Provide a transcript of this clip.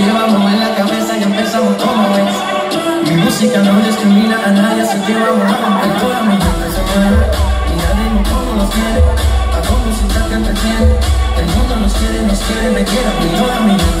llevamos en la cabeza y empezamos como es. Mi música no discrimina a nadie, así que vamos a romper toda mi gente se mueve. Y nadie como los quiere, hago música que entretiene. El mundo nos quiere, nos quiere, me quiere, y toda mi gente